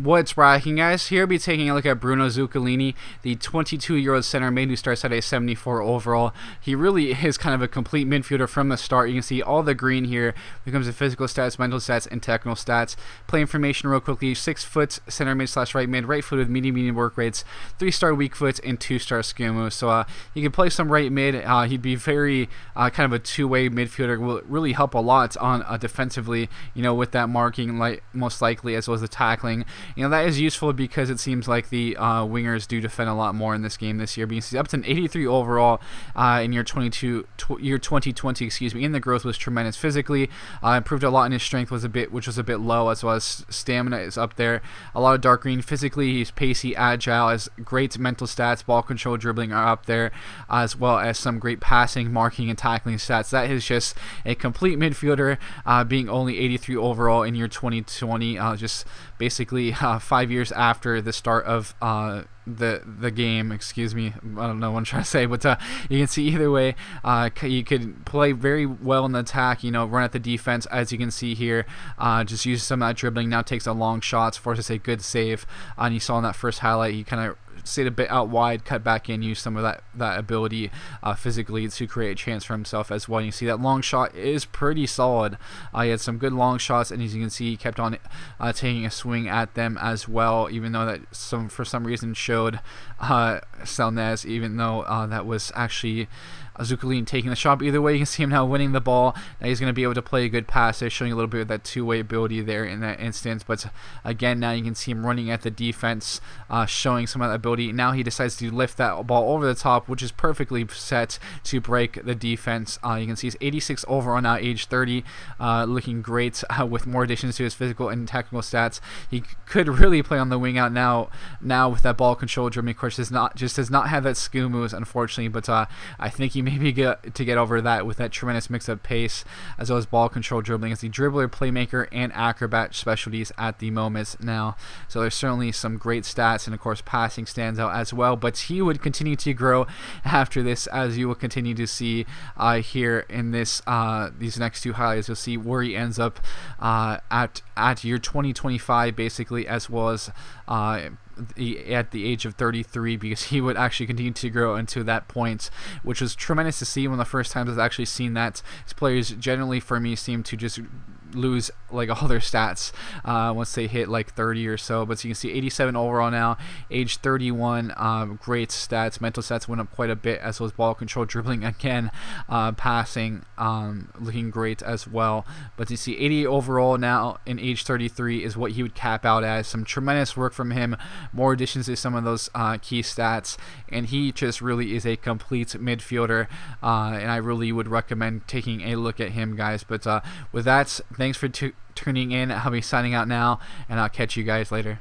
What's rocking, guys? Here, we'll be taking a look at Bruno Zuculini, the 22-year-old center mid who starts at a 74 overall. He really is kind of a complete midfielder from the start. You can see all the green here when it comes to physical stats, mental stats, and technical stats. Play information real quickly: six foot center mid slash right mid, right foot with medium medium work rates, three star weak foot, and two star skill moves. So uh, he can play some right mid. Uh, he'd be very uh, kind of a two-way midfielder. Will really help a lot on uh, defensively. You know, with that marking, like most likely as well as the tackling you know that is useful because it seems like the uh, wingers do defend a lot more in this game this year. Being up to an 83 overall uh, in year 22, tw year 2020, excuse me, and the growth was tremendous physically. Uh, improved a lot in his strength was a bit, which was a bit low, as well as stamina is up there. A lot of dark green physically. He's pacey, agile, has great mental stats. Ball control, dribbling are up there, as well as some great passing, marking, and tackling stats. That is just a complete midfielder, uh, being only 83 overall in year 2020. Uh, just basically uh, five years after the start of uh, the the game. Excuse me, I don't know what I'm trying to say, but uh, you can see either way, uh, you could play very well in the attack. You know, run at the defense as you can see here. Uh, just use some of that dribbling. Now takes a long shots, forces a good save. and you saw in that first highlight, he kind of stayed a bit out wide, cut back in, use some of that that ability uh, physically to create a chance for himself as well. You see that long shot is pretty solid. Uh, he had some good long shots, and as you can see, he kept on uh, taking a swing at them as well, even though that some for some reason showed uh, Selnez, even though uh, that was actually Zuculini taking the shot. Either way, you can see him now winning the ball. Now he's going to be able to play a good pass there, showing a little bit of that two-way ability there in that instance. But again, now you can see him running at the defense, uh, showing some of that ability. Now he decides to lift that ball over the top, which is perfectly set to break the defense. Uh, you can see he's 86 overall now, age 30, uh, looking great uh, with more additions to his physical and technical stats. He could really play on the wing out now. Now with that ball control, Jeremy, of course, does not just does not have that skill moves, unfortunately. But uh, I think he maybe get to get over that with that tremendous mix of pace as well as ball control dribbling as the dribbler, playmaker, and acrobat specialties at the moment now. So there's certainly some great stats, and of course passing stands out as well. But he would continue to grow after this, as you will continue to see uh, here in this uh, these next two highlights. You'll see where he ends up uh, at at year 2025, basically, as well as uh, at the age of 33 because he would actually continue to grow into that point, which was tremendous to see one of the first times I've actually seen that. His players generally, for me, seem to just lose like all their stats uh, once they hit like 30 or so. But so you can see 87 overall now, age 31, um, great stats. Mental stats went up quite a bit as well as ball control, dribbling again, uh, passing, um, looking great as well. But you see 80 overall now in age 33 is what he would cap out as. Some tremendous work from him, more additions to some of those uh, key stats, and he just really is a complete midfielder. Uh, and I really would recommend taking a look at him, guys. But uh, with that, thanks for tuning in. I'll be signing out now, and I'll catch you guys later.